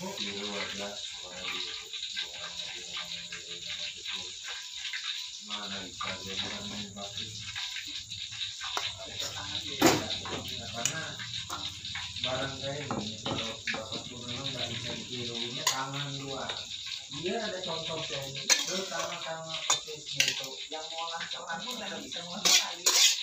Karena kalau bapak tangan luar. Ada contoh ini, terutama-tama prosesnya itu yang mau coklat pun nggak bisa ngolah sekali